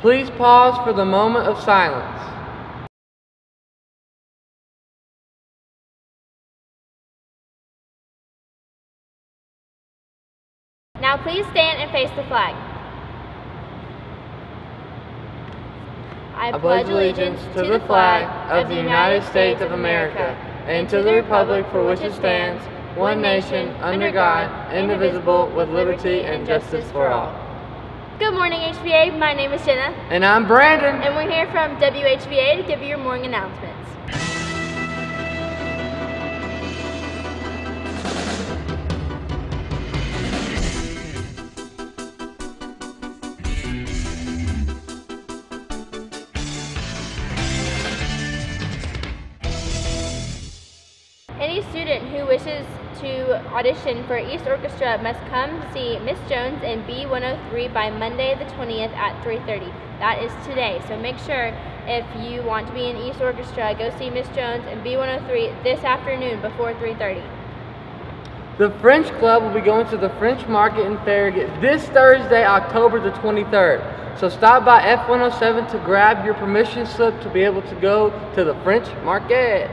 Please pause for the moment of silence. Now please stand and face the flag. I pledge allegiance to the flag of the United States of America and to the republic for which it stands, one nation, under God, indivisible, with liberty and justice for all. Good morning, HVA. My name is Jenna, And I'm Brandon. and we're here from WHVA to give you your morning announcements. Student who wishes to audition for East Orchestra must come see Miss Jones in B103 by Monday the 20th at 3:30. That is today. So make sure if you want to be in East Orchestra, go see Miss Jones in B103 this afternoon before 3:30. The French Club will be going to the French Market in Farragut this Thursday, October the 23rd. So stop by F107 to grab your permission slip to be able to go to the French Market.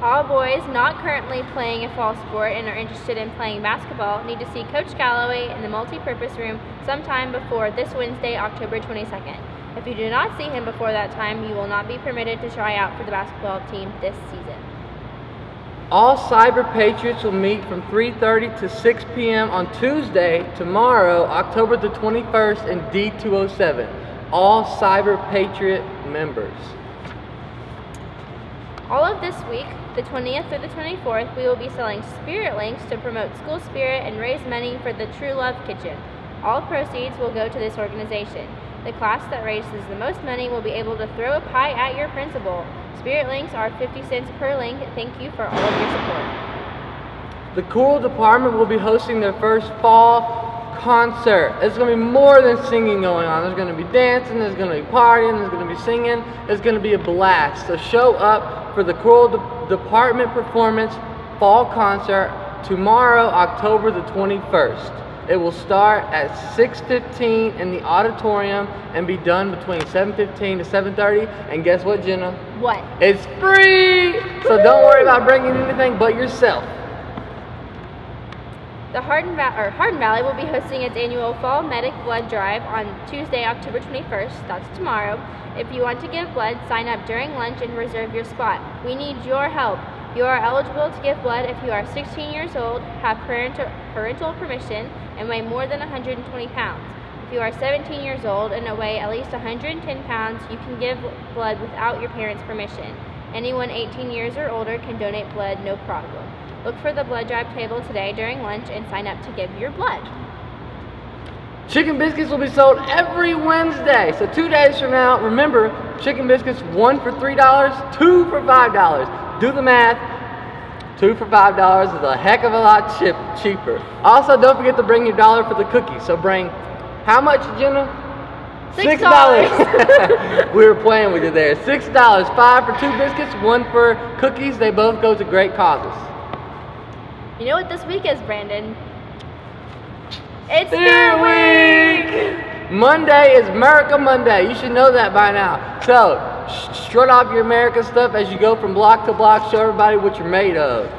All boys not currently playing a fall sport and are interested in playing basketball need to see Coach Galloway in the multi-purpose room sometime before this Wednesday, October 22nd. If you do not see him before that time, you will not be permitted to try out for the basketball team this season. All Cyber Patriots will meet from 3:30 to 6 p.m. on Tuesday, tomorrow, October the 21st in D207. All Cyber Patriot members. All of this week, the 20th through the 24th, we will be selling Spirit Links to promote school spirit and raise money for the True Love Kitchen. All proceeds will go to this organization. The class that raises the most money will be able to throw a pie at your principal. Spirit Links are 50 cents per link. Thank you for all of your support. The choral department will be hosting their first fall concert. It's going to be more than singing going on. There's going to be dancing, there's going to be partying, there's going to be singing. It's going to be a blast. So show up for the choral de- department performance fall concert tomorrow, October the 21st. It will start at 6:15 in the auditorium and be done between 7:15 to 7:30. And guess what, Jenna? What? It's free. So don't worry about bringing anything but yourself. The Hardin, Valley will be hosting its annual Fall Medic Blood Drive on Tuesday, October 21st. That's tomorrow. If you want to give blood, sign up during lunch and reserve your spot. We need your help. You are eligible to give blood if you are 16 years old, have parental permission, and weigh more than 120 pounds. If you are 17 years old and weigh at least 110 pounds, you can give blood without your parents' permission. Anyone 18 years or older can donate blood, no problem. Look for the blood drive table today during lunch and sign up to give your blood. Chicken biscuits will be sold every Wednesday. So two days from now, remember, chicken biscuits one for three dollars, two for five dollars. Do the math. Two for five dollars is a heck of a lot chip, cheaper. Also, don't forget to bring your dollar for the cookies. So bring how much, Jenna? Six dollars. we were playing with you there. Six dollars. Five for two biscuits, one for cookies. They both go to great causes. You know what this week is, Brandon? It's Spirit Week! Monday is America Monday. You should know that by now. So, strut off your America stuff as you go from block to block. Show everybody what you're made of.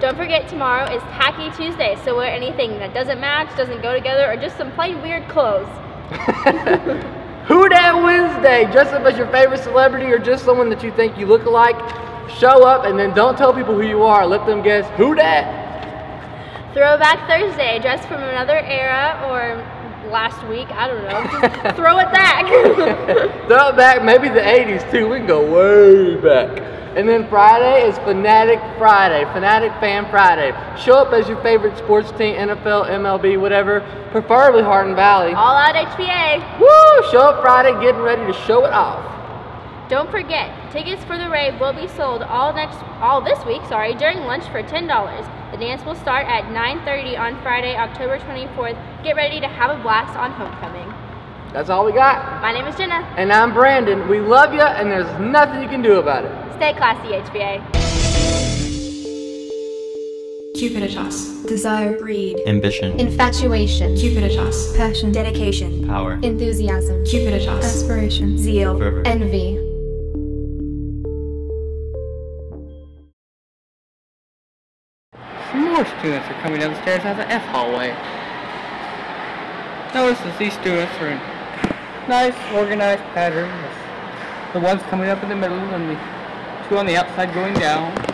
Don't forget tomorrow is Tacky Tuesday, so wear anything that doesn't match, doesn't go together, or just some plain weird clothes. Who Dat Wednesday? Dress up as your favorite celebrity or just someone that you think you look alike. Show up and then don't tell people who you are. Let them guess who dat. Throwback Thursday, dress from another era or last week, I don't know. Throw it back. Throw it back, maybe the 80s too. We can go way back. And then Friday is Fanatic Friday, Fanatic Fan Friday. Show up as your favorite sports team, NFL, MLB, whatever, preferably Hardin Valley. All out HVA. Woo! Show up Friday, getting ready to show it off. Don't forget, tickets for the rave will be sold all next all this week, sorry, during lunch for $10. The dance will start at 9:30 on Friday, October 24th. Get ready to have a blast on homecoming. That's all we got. My name is Jenna. And I'm Brandon. We love you, and there's nothing you can do about it. Stay classy, HVA. Cupiditas. Desire. Greed. ambition, infatuation, Cupiditas. passion, Dedication. power, enthusiasm, Cupiditas. aspiration, Zeal. fervor, envy, more students are coming downstairs out of the F hallway. Notice that these students are in nice, organized pattern. The ones coming up in the middle and the two on the outside going down.